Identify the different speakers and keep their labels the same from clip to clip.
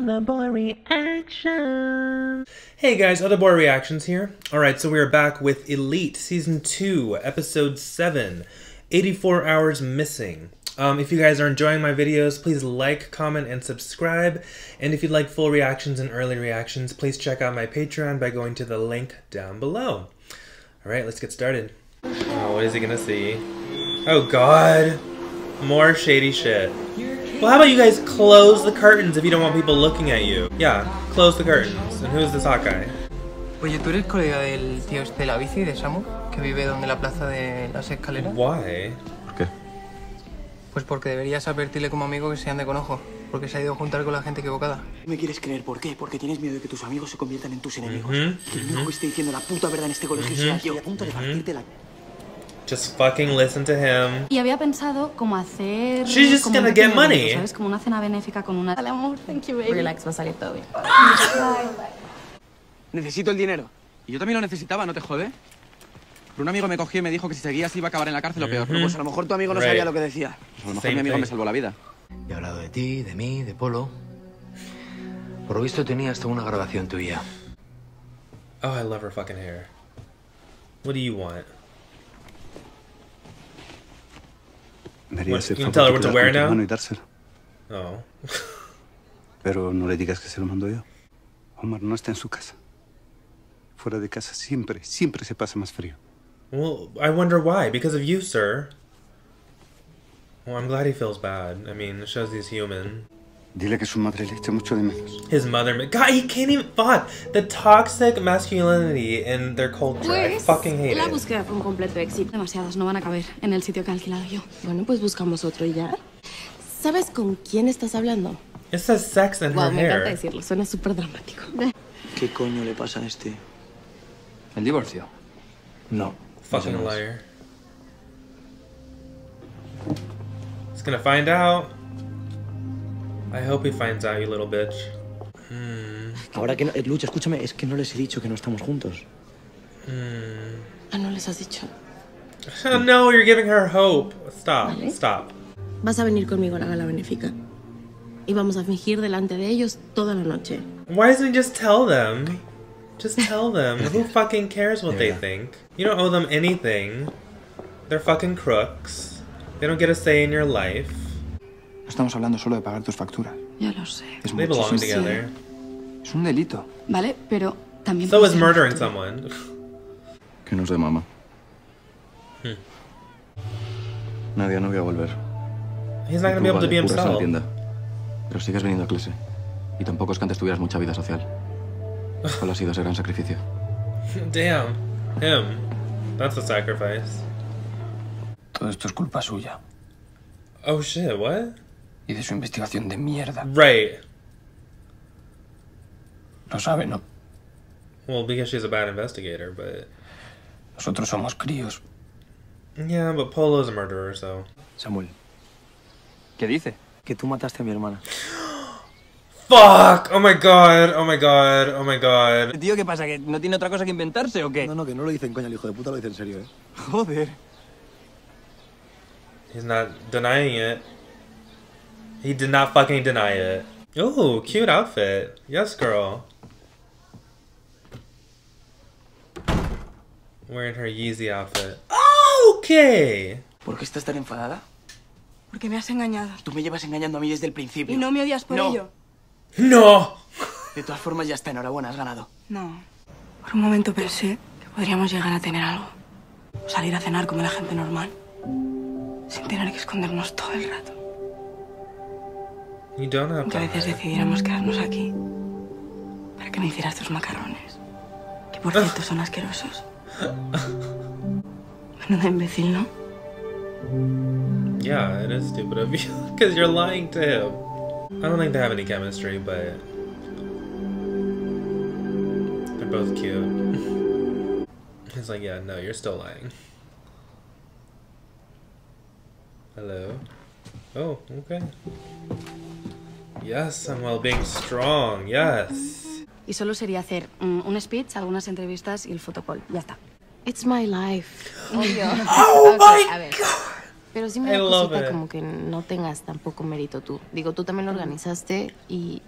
Speaker 1: Other Boy Reaction.
Speaker 2: Hey guys, Other Boy Reactions here. Alright, so we are back with Elite Season 2, Episode 7 84 Hours Missing. Um, if you guys are enjoying my videos, please like, comment, and subscribe. And if you'd like full reactions and early reactions, please check out my Patreon by going to the link down below. Alright, let's get started. Oh, what is he gonna see? Oh god. More shady shit. Well, how about you guys close the curtains if you don't want people looking at you? Yeah, close the curtains. And who's this hot guy?
Speaker 3: Oye, ¿tú eres colega del tío este de la bici, de Samu? Que vive donde la plaza de las escaleras.
Speaker 2: Why?
Speaker 4: ¿Por qué?
Speaker 3: Pues porque deberías advertirle como amigo que se ande con ojo. Porque se ha ido a juntar con la gente equivocada.
Speaker 5: ¿Me quieres creer por qué? Porque tienes miedo de que tus amigos se conviertan en tus enemigos.
Speaker 2: Ujú,
Speaker 5: Que el único que esté diciendo la puta verdad en este colegio sea yo. a punto de partirte la...
Speaker 2: Just fucking listen to him.
Speaker 6: Y había pensado como hacer...
Speaker 2: She's just
Speaker 6: como
Speaker 2: gonna get money.
Speaker 6: evento, ¿Sabes? Como una cena benéfica con una... Dale, amor. Thank you, baby.
Speaker 7: Relax, va a salir todo bien.
Speaker 5: Necesito el dinero.
Speaker 8: Y yo también lo necesitaba, ¿no te jode? Pero un amigo me cogió y me dijo que si seguías iba a acabar en la cárcel o peor.
Speaker 2: Ujú.
Speaker 5: Pues a lo mejor tu amigo no
Speaker 2: Right.
Speaker 5: sabía lo que decía.
Speaker 8: Pues a lo mejor
Speaker 2: Same
Speaker 8: mi amigo
Speaker 2: thing.
Speaker 8: me salvó la vida.
Speaker 9: He hablado de ti, de mí, de Polo. Por lo visto tenía hasta una grabación tuya.
Speaker 2: Oh, I love her fucking hair. What do you want?
Speaker 4: Harías el
Speaker 2: you can tell her what to wear now?
Speaker 4: mano y dárselo.
Speaker 2: Oh.
Speaker 4: Pero no le digas que se lo mando yo. Omar no está en su casa. Fuera de casa siempre, siempre se pasa más frío.
Speaker 2: Well, I wonder why. Because of you, sir. Well, I'm glad he feels bad. I mean, it shows he's human.
Speaker 4: Dile que su madre le echa mucho de menos.
Speaker 2: His mother. God, he can't even. Fuck. The toxic masculinity in their culture. I
Speaker 7: Pues
Speaker 2: fucking hate
Speaker 7: la
Speaker 2: it.
Speaker 7: búsqueda fue un completo éxito.
Speaker 6: Demasiadas, no van a caber en el sitio que he alquilado yo.
Speaker 7: Bueno, pues buscamos otro y ya. ¿Sabes con quién estás hablando?
Speaker 2: It says sex in
Speaker 7: Wow,
Speaker 2: her
Speaker 7: me encanta
Speaker 2: hair.
Speaker 7: decirlo, suena súper dramático.
Speaker 5: ¿Qué coño le pasa a este?
Speaker 9: ¿El divorcio? No.
Speaker 2: Fucking
Speaker 9: no
Speaker 2: liar. He's gonna find out. I hope he finds out, you little bitch. Hmm.
Speaker 5: Ahora que no... eh, Lucha, escúchame, es que no les he dicho que no estamos juntos.
Speaker 7: Ah, no les has dicho.
Speaker 2: Oh, no, you're giving her hope. Stop.
Speaker 7: Vale.
Speaker 2: Stop.
Speaker 7: Vas a venir conmigo a la gala benéfica. Y vamos a fingir delante de ellos toda la noche.
Speaker 2: Why doesn't he just tell them? Just tell them. Who fucking cares what they think? You don't owe them anything. They're fucking crooks. They don't get a say in your life.
Speaker 8: No estamos hablando solo de pagar tus facturas.
Speaker 6: Ya lo sé.
Speaker 8: Es
Speaker 2: They belong
Speaker 8: muchísimo.
Speaker 2: together.
Speaker 8: Es un delito.
Speaker 6: Vale, pero también...
Speaker 2: So is murdering someone.
Speaker 8: Que nos de mamá.
Speaker 4: Nadia, no voy a volver.
Speaker 2: He's not gonna be able to be
Speaker 8: en la
Speaker 2: himself.
Speaker 8: tienda. Pero sigues viniendo a clase. Y tampoco es que antes tuvieras mucha vida social. Solo ha sido ese gran sacrificio.
Speaker 2: Damn. Him. That's a sacrifice.
Speaker 9: Todo esto es culpa suya.
Speaker 2: Oh shit, what?
Speaker 9: Y de su investigación de mierda.
Speaker 2: Right.
Speaker 9: Lo sabe, ¿no?
Speaker 2: Well, because she's a bad investigator, but.
Speaker 9: Nosotros somos críos.
Speaker 2: Yeah, but Polo's a murderer, so.
Speaker 5: Samuel,
Speaker 8: ¿Qué dice?
Speaker 5: que tú mataste a mi hermana.
Speaker 2: Fuck! Oh my god, oh my god, oh my god.
Speaker 3: Tío, ¿qué pasa? ¿Que no tiene otra cosa que inventarse o qué?
Speaker 5: No, no, que no lo dicen coña el hijo de puta, lo dice en serio, ¿eh?
Speaker 3: Joder.
Speaker 2: He's not denying it. He did not fucking deny it. Ooh, cute outfit. Yes, girl. Wearing her Yeezy outfit. Okay!
Speaker 5: ¿Por qué estás tan enfadada?
Speaker 10: Porque me has engañado.
Speaker 5: Tú me llevas engañando a mí desde el principio.
Speaker 10: Y no me odias por
Speaker 5: No.
Speaker 10: ello.
Speaker 2: No!
Speaker 5: De todas formas, ya está, enhorabuena, has ganado.
Speaker 10: No. Por un momento pensé que podríamos llegar a tener algo. Salir a cenar como la gente normal. Sin tener que escondernos todo el rato.
Speaker 2: You don't have
Speaker 10: Aunque a
Speaker 2: to.
Speaker 10: veces
Speaker 2: hide.
Speaker 10: decidiéramos quedarnos aquí. Para que me hicieras tus macarrones. Que por ah. cierto son asquerosos. Menuda imbécil, ¿no?
Speaker 2: Yeah, it is stupid of you. Because you're lying to him. I don't think they have any chemistry, but. They're both cute. He's like, yeah, no, you're still lying. Hello? Oh, okay. Yes, Samuel being strong, yes.
Speaker 6: Y solo sería hacer mm, un speech, algunas entrevistas y el fotocall. Ya está.
Speaker 7: It's my life. Obvio.
Speaker 2: Oh
Speaker 7: Ok,
Speaker 2: my
Speaker 7: a ver.
Speaker 2: god!
Speaker 7: Pero sí me da cosita
Speaker 2: it.
Speaker 7: como que no tengas tampoco mérito tú. Digo, tú también lo organizaste y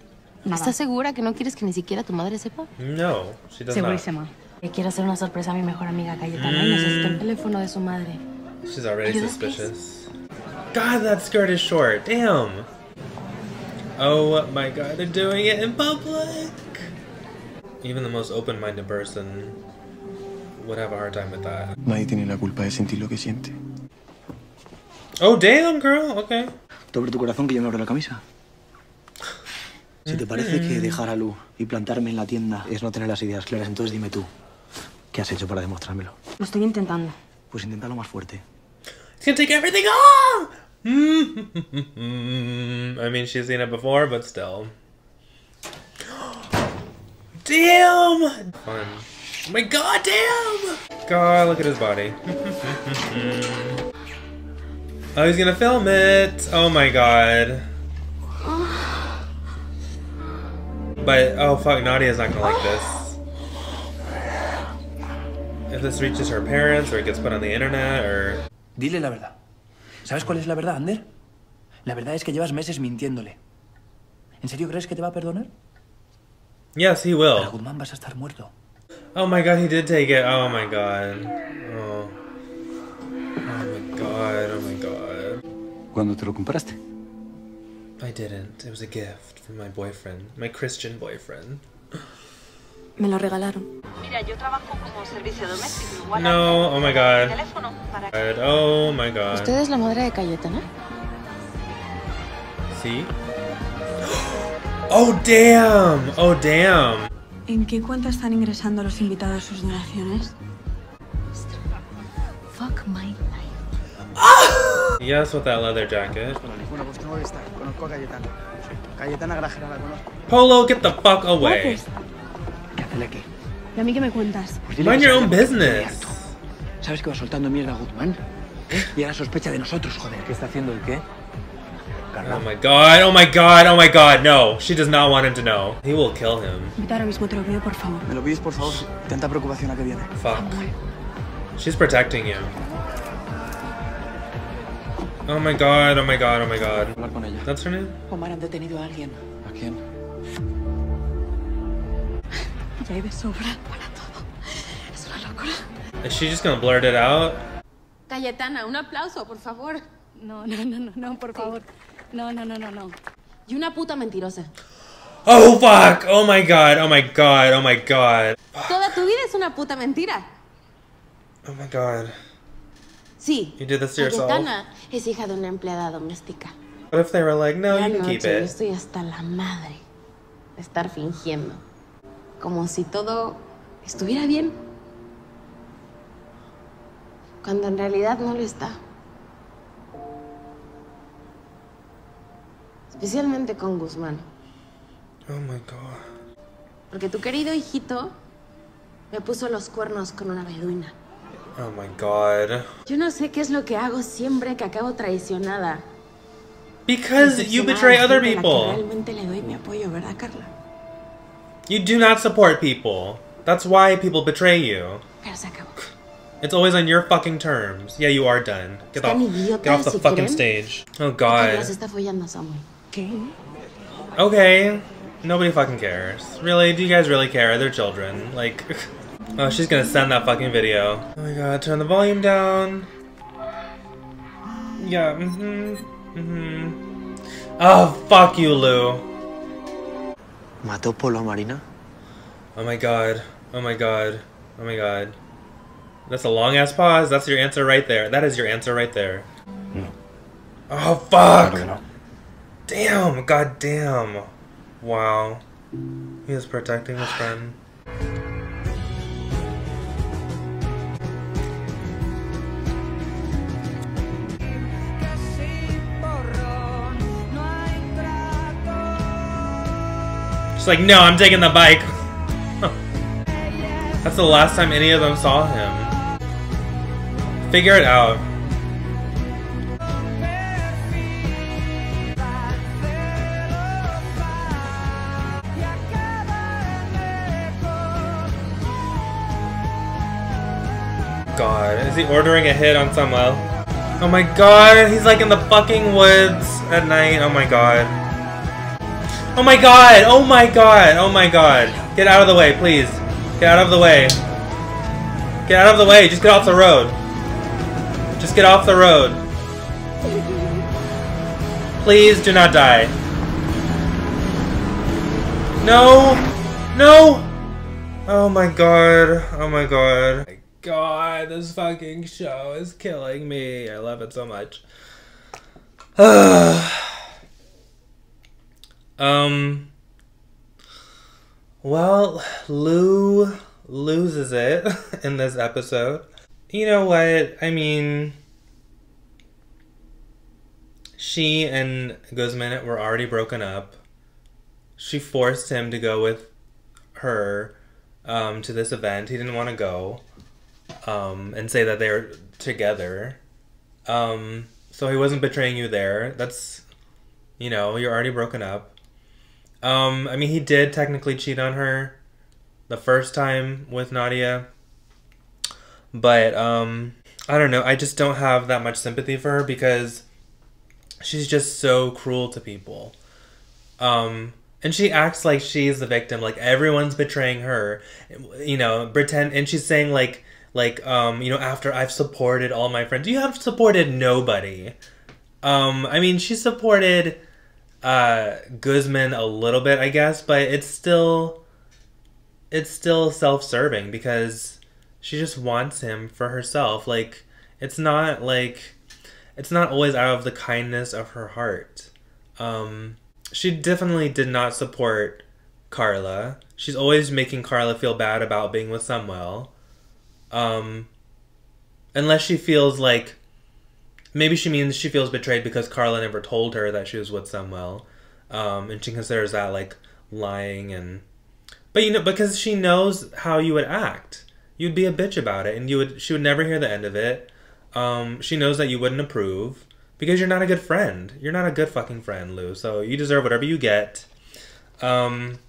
Speaker 6: ¿Estás segura que no quieres que ni siquiera tu madre sepa?
Speaker 2: No, she does
Speaker 10: Segurísima.
Speaker 6: Que quiero hacer una sorpresa a mi mejor amiga Cayetana y necesito el teléfono de su madre.
Speaker 2: not. She's already suspicious. God, that skirt is short. Damn. Oh my god, they're doing it in public. Even the most open-minded person would have a hard time with that.
Speaker 8: Nadie tiene la culpa de sentir lo que siente.
Speaker 2: Oh damn, girl. Okay.
Speaker 11: Te abre tu corazón que yo me abro la camisa. Si te parece que dejar a Lu y plantarme en la tienda es no tener las ideas claras, entonces dime tú, ¿qué has hecho para demostrármelo?
Speaker 10: Lo estoy intentando.
Speaker 11: Pues inténtalo más fuerte.
Speaker 2: It's gonna take everything off! I mean, she's seen it before, but still. Damn! Fun. Oh my god, damn! God, look at his body. oh, he's gonna film it! Oh my god. But, oh fuck, Nadia's not gonna like this. If this reaches her parents, or it gets put on the internet, or...
Speaker 12: Dile la verdad. ¿Sabes cuál es la verdad, Ander? La verdad es que llevas meses mintiéndole. ¿En serio crees que te va a perdonar?
Speaker 2: Yes, he
Speaker 12: Para
Speaker 2: will.
Speaker 12: Guzmán vas a estar muerto.
Speaker 2: Oh my god, he did take it. Oh my god. Oh. Oh my god, oh my god.
Speaker 4: ¿Cuándo te lo compraste?
Speaker 2: I didn't. It was a gift from my boyfriend. My Christian boyfriend.
Speaker 10: Me lo regalaron.
Speaker 13: Mira, yo trabajo como servicio doméstico. Igual
Speaker 2: No, oh my god.
Speaker 13: teléfono para
Speaker 2: God, Oh my god.
Speaker 6: ¿Usted es la madre de Cayetana?
Speaker 2: See? Oh damn! Oh damn!
Speaker 10: ¿En qué cuenta están ingresando los invitados sus donaciones?
Speaker 6: Fuck my
Speaker 2: Yes, with that leather jacket.
Speaker 11: Bueno, pues tengo que estar. Conozco a Cayetana. Cayetana Grajera la conozco.
Speaker 2: Polo, get the fuck away.
Speaker 11: ¿Qué hace aquí?
Speaker 10: ¿Y a mí qué me cuentas?
Speaker 11: Pues dile
Speaker 2: Mind
Speaker 11: que
Speaker 2: your own business.
Speaker 11: ¿Sabes que va soltando mierda a Guzmán? ¿Eh? Y ahora sospecha de nosotros, joder.
Speaker 12: ¿Qué está haciendo el qué?
Speaker 2: Oh my god, oh my god, oh my god, no. She does not want him to know. He will kill him.
Speaker 10: Ahora mismo, te lo pido, por favor.
Speaker 11: ¿Me lo pides, por favor? Tanta preocupación a que viene.
Speaker 2: Fuck. She's protecting you. Oh my god, oh my god, oh my god.
Speaker 8: Hablar con ella.
Speaker 2: That's her name?
Speaker 5: Omar han detenido a alguien.
Speaker 8: ¿A quién?
Speaker 10: Ya hay de sobra para todo. Es una locura.
Speaker 2: Is she just gonna blurt it out?
Speaker 7: Cayetana, un aplauso, por favor.
Speaker 6: No, no, no, no, no, por favor. No, no, no, no, no.
Speaker 7: Y una puta mentirosa.
Speaker 2: Oh fuck! Oh my god, oh my god, oh my god.
Speaker 7: Toda tu vida es una puta mentira.
Speaker 2: Oh my god.
Speaker 7: Sí.
Speaker 2: You did this to yourself?
Speaker 6: Cayetana es hija de una empleada doméstica.
Speaker 2: What if they were like, no,
Speaker 6: La
Speaker 2: you can keep
Speaker 6: noche yo estoy hasta la madre de estar fingiendo. Como si todo estuviera bien. Cuando en realidad no lo está. Especialmente con Guzmán.
Speaker 2: Oh my god.
Speaker 6: Porque tu querido hijito me puso los cuernos con una beduina.
Speaker 2: Oh my god.
Speaker 6: Yo no sé qué es lo que hago siempre que acabo traicionada.
Speaker 2: Because you betray other people.
Speaker 6: realmente le doy mi apoyo, ¿verdad, Carla?
Speaker 2: You do not support people. That's why people betray you.
Speaker 6: Pero se acabó.
Speaker 2: It's always on your fucking terms. Yeah, you are done. Get off, get off the fucking stage. Oh god.
Speaker 6: se está follando a Samuel. ¿Qué?
Speaker 2: Okay. Nobody fucking cares. Really? Do you guys really care? They're children. Like, oh, she's gonna send that fucking video. Oh my god, turn the volume down. Yeah, mm-hmm. Mm-hmm. Oh, fuck you, Lou.
Speaker 11: ¿Mató Polo Marina?
Speaker 2: Oh my god. Oh my god. Oh my god. That's a long ass pause. That's your answer right there. That is your answer right there.
Speaker 11: No.
Speaker 2: Oh fuck!
Speaker 11: Claro no.
Speaker 2: Damn! God damn! Wow. He is protecting his friend. She's like, no, I'm taking the bike. That's the last time any of them saw him. Figure it out. God, is he ordering a hit on Samuel? Oh my god, he's like in the fucking woods at night. Oh my god. Oh my god! Oh my god! Oh my god! Get out of the way, please. Get out of the way. Get out of the way. Just get off the road. Just get off the road. Please do not die. No! No! Oh my god. Oh my god. my god, this fucking show is killing me. I love it so much. Um. Well, Lou loses it in this episode. You know what? I mean, she and Guzman were already broken up. She forced him to go with her um, to this event. He didn't want to go um, and say that they're together. Um, so he wasn't betraying you there. That's, you know, you're already broken up. Um, I mean, he did technically cheat on her the first time with Nadia. But, um, I don't know. I just don't have that much sympathy for her because she's just so cruel to people. Um, and she acts like she's the victim, like everyone's betraying her. You know, pretend, and she's saying like, like, um, you know, after I've supported all my friends, you have supported nobody. Um, I mean, she supported uh Guzman a little bit, I guess, but it's still, it's still self-serving because she just wants him for herself. Like, it's not like, it's not always out of the kindness of her heart. Um, she definitely did not support Carla. She's always making Carla feel bad about being with Samuel. Um, unless she feels like maybe she means she feels betrayed because Carla never told her that she was with Samuel, um, and she considers that like lying and. But you know, because she knows how you would act, you'd be a bitch about it, and you would. She would never hear the end of it. Um, she knows that you wouldn't approve because you're not a good friend. You're not a good fucking friend, Lou. So you deserve whatever you get. Um,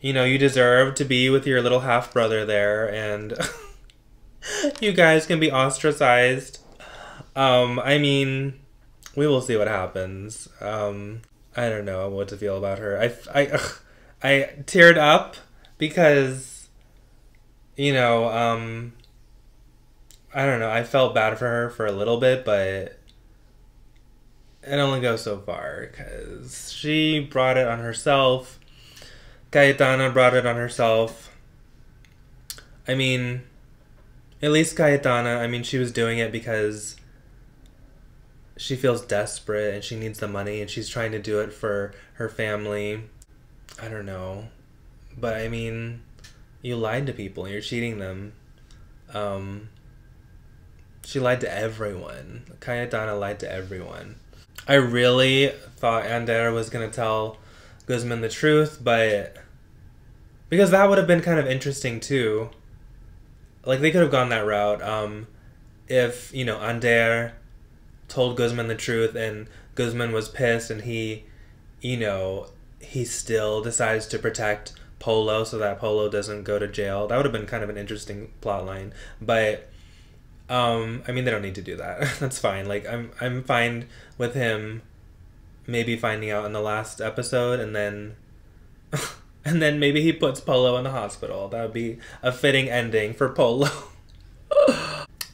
Speaker 2: you know, you deserve to be with your little half brother there, and you guys can be ostracized. Um, I mean, we will see what happens. Um, I don't know what to feel about her. I, I, ugh, I teared up because, you know, um, I don't know. I felt bad for her for a little bit, but it only goes so far because she brought it on herself. Cayetana brought it on herself. I mean, at least Cayetana, I mean, she was doing it because she feels desperate and she needs the money and she's trying to do it for her family. I don't know. But I mean, you lied to people you're cheating them. Um, she lied to everyone. Cayetana lied to everyone. I really thought Ander was gonna tell Guzman the truth, but because that would have been kind of interesting too. Like they could have gone that route. Um, if you know Ander told Guzman the truth and Guzman was pissed and he, you know, he still decides to protect Polo so that Polo doesn't go to jail. That would have been kind of an interesting plot line, but um, I mean, they don't need to do that. That's fine. Like, I'm I'm fine with him maybe finding out in the last episode, and then and then maybe he puts Polo in the hospital. That would be a fitting ending for Polo.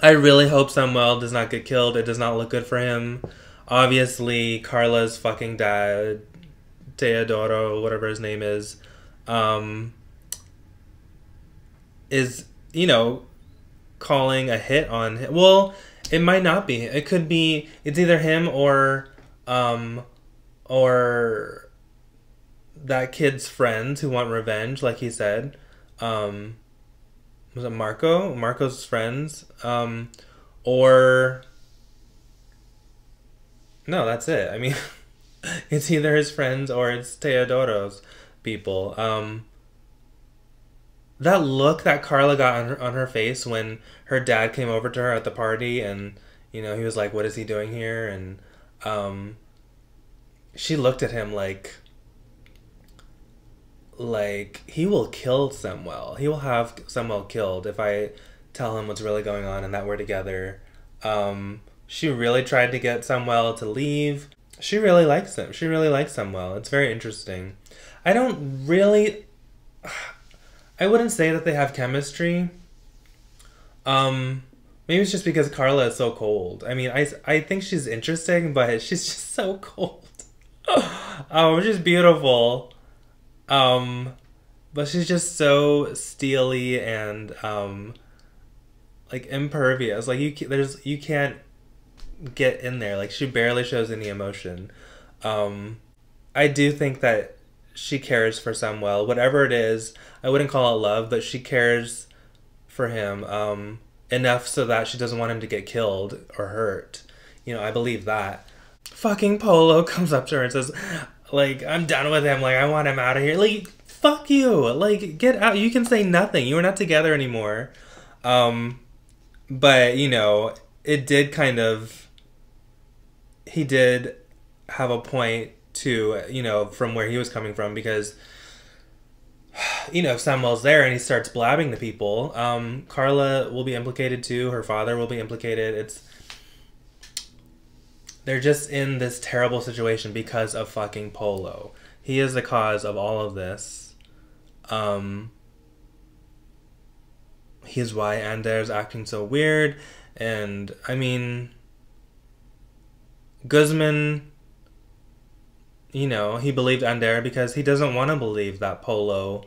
Speaker 2: I really hope Samuel does not get killed. It does not look good for him. Obviously, Carla's fucking dad, Teodoro, whatever his name is, um, is you know calling a hit on him. Well, it might not be. It could be. It's either him or, um, or that kid's friends who want revenge, like he said. Um, was it Marco? Marco's friends. Um, or no, that's it. I mean, it's either his friends or it's Teodoro's people. Um, that look that Carla got on her on her face when her dad came over to her at the party and you know he was like what is he doing here and um she looked at him like like he will kill Samuel. He will have Samuel killed if I tell him what's really going on and that we're together. Um she really tried to get Samuel to leave she really likes him. She really likes Samuel. It's very interesting. I don't really. I wouldn't say that they have chemistry. Um, maybe it's just because Carla is so cold. I mean, I, I think she's interesting, but she's just so cold. oh, she's beautiful. Um, but she's just so steely and um, like impervious. Like you, there's you can't get in there. Like she barely shows any emotion. Um, I do think that she cares for Samuel, whatever it is. I wouldn't call it love, but she cares for him um, enough so that she doesn't want him to get killed or hurt. You know, I believe that. Fucking Polo comes up to her and says, like, I'm done with him. Like, I want him out of here. Like, fuck you. Like, get out. You can say nothing. You are not together anymore. Um, but, you know, it did kind of. He did have a point to, you know, from where he was coming from because you know, if Samuel's there and he starts blabbing to people, um, Carla will be implicated too. Her father will be implicated. It's they're just in this terrible situation because of fucking Polo. He is the cause of all of this. Um, he's why Ander's acting so weird, and I mean, Guzman you know, he believed Ander because he doesn't want to believe that Polo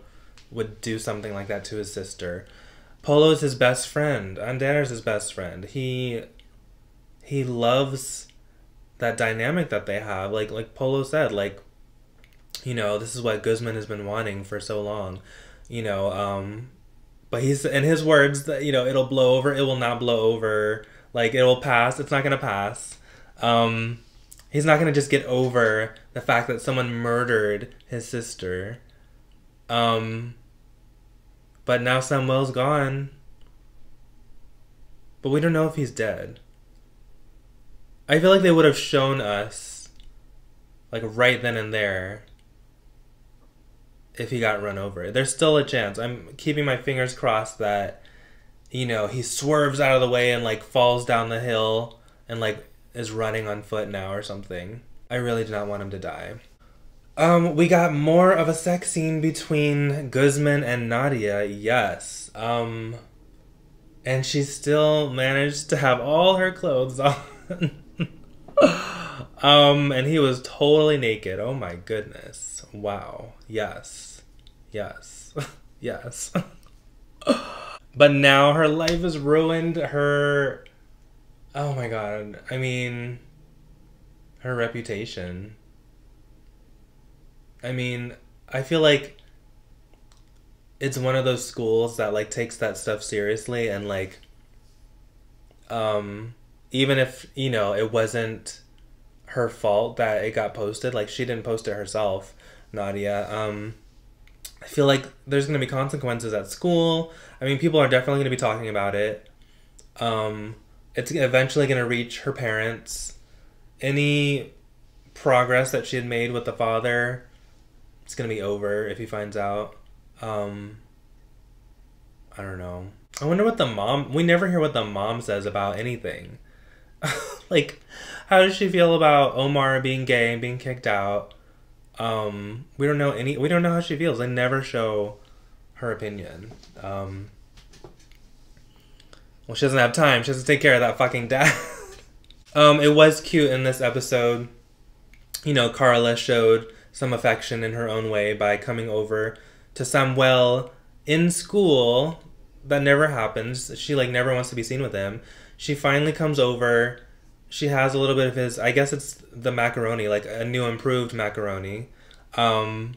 Speaker 2: would do something like that to his sister. Polo is his best friend. Ander is his best friend. He he loves that dynamic that they have. Like like Polo said, like you know, this is what Guzman has been wanting for so long. You know, um but he's in his words that you know, it'll blow over, it will not blow over. Like it will pass, it's not gonna pass. Um he's not gonna just get over the fact that someone murdered his sister. Um, but now Samuel's gone. But we don't know if he's dead. I feel like they would have shown us, like right then and there, if he got run over. There's still a chance. I'm keeping my fingers crossed that, you know, he swerves out of the way and like falls down the hill and like is running on foot now or something. I really do not want him to die. Um, we got more of a sex scene between Guzman and Nadia, yes. Um, and she still managed to have all her clothes on. Um, and he was totally naked. Oh my goodness. Wow. Yes. Yes. yes. but now her life is ruined. Her. Oh my god. I mean her reputation. I mean, I feel like it's one of those schools that like takes that stuff seriously and like um even if, you know, it wasn't her fault that it got posted, like she didn't post it herself, Nadia. Um I feel like there's going to be consequences at school. I mean, people are definitely going to be talking about it. Um it's eventually going to reach her parents any progress that she had made with the father, it's gonna be over if he finds out. Um, I don't know. I wonder what the mom. We never hear what the mom says about anything. like, how does she feel about Omar being gay and being kicked out? Um, we don't know any. We don't know how she feels. They never show her opinion. Um, well, she doesn't have time. She has to take care of that fucking dad. Um, it was cute in this episode. You know, Carla showed some affection in her own way by coming over to Samuel in school. That never happens. She like never wants to be seen with him. She finally comes over. She has a little bit of his. I guess it's the macaroni, like a new improved macaroni. Um,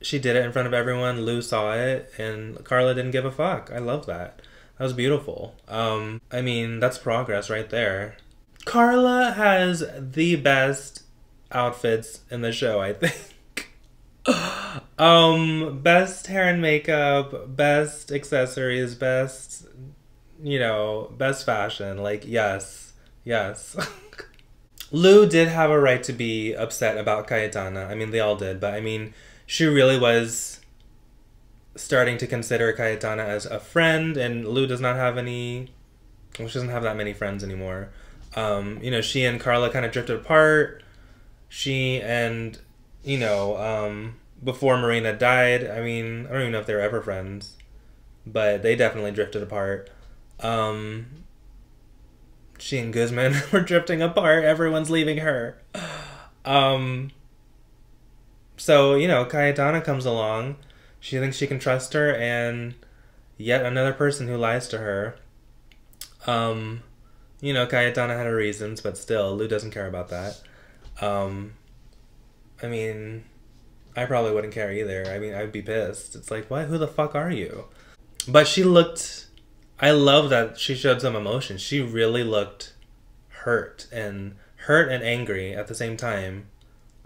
Speaker 2: she did it in front of everyone. Lou saw it, and Carla didn't give a fuck. I love that. That was beautiful. Um, I mean, that's progress right there. Carla has the best outfits in the show, I think. um, best hair and makeup, best accessories, best, you know, best fashion. Like, yes, yes. Lou did have a right to be upset about Cayetana. I mean, they all did, but I mean, she really was starting to consider Cayetana as a friend, and Lou does not have any. Well, she doesn't have that many friends anymore. Um, you know, she and Carla kind of drifted apart. She and, you know, um, before Marina died, I mean, I don't even know if they were ever friends, but they definitely drifted apart. Um, she and Guzman were drifting apart. Everyone's leaving her. Um, so, you know, Cayetana comes along. She thinks she can trust her, and yet another person who lies to her. Um, you know, Cayetana had her reasons, but still, Lou doesn't care about that. Um, I mean, I probably wouldn't care either. I mean, I'd be pissed. It's like, what? Who the fuck are you? But she looked. I love that she showed some emotion. She really looked hurt and hurt and angry at the same time.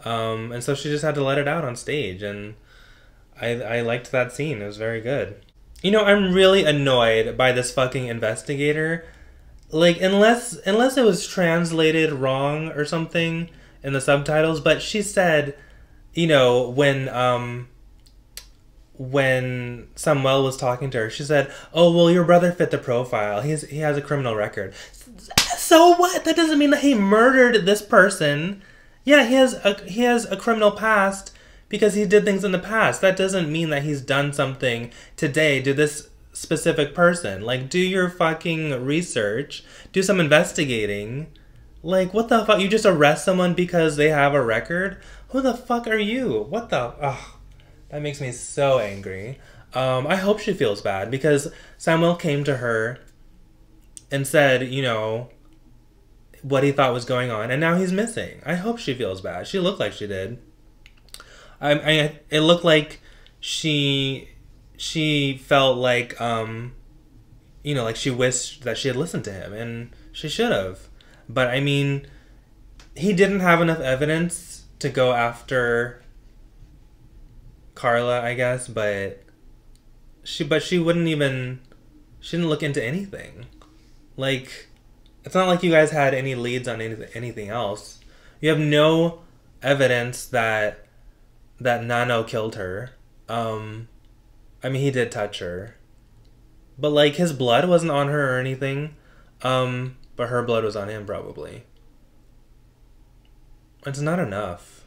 Speaker 2: Um, and so she just had to let it out on stage, and I I liked that scene. It was very good. You know, I'm really annoyed by this fucking investigator. Like unless unless it was translated wrong or something in the subtitles, but she said, you know, when um when Samuel was talking to her, she said, "Oh, well, your brother fit the profile. He's he has a criminal record." So what? That doesn't mean that he murdered this person. Yeah, he has a he has a criminal past because he did things in the past. That doesn't mean that he's done something today to this specific person. Like, do your fucking research, do some investigating. Like, what the fuck? You just arrest someone because they have a record? Who the fuck are you? What the? Ugh. That makes me so angry. Um, I hope she feels bad because Samuel came to her and said, you know, what he thought was going on, and now he's missing. I hope she feels bad. She looked like she did. I, I it looked like she she felt like um you know like she wished that she had listened to him and she should have but i mean he didn't have enough evidence to go after carla i guess but she but she wouldn't even she didn't look into anything like it's not like you guys had any leads on anything anything else you have no evidence that that Nano killed her. Um, I mean, he did touch her, but like his blood wasn't on her or anything. Um, but her blood was on him probably. It's not enough.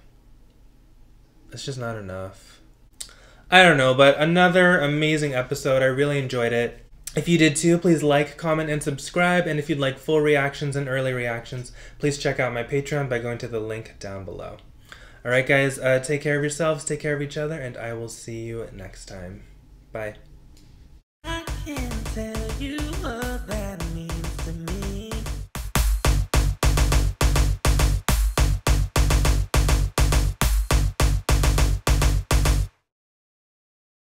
Speaker 2: It's just not enough. I don't know, but another amazing episode. I really enjoyed it. If you did too, please like, comment, and subscribe. And if you'd like full reactions and early reactions, please check out my Patreon by going to the link down below. All right, guys, uh, take care of yourselves, take care of each other, and I will see you next time. Bye.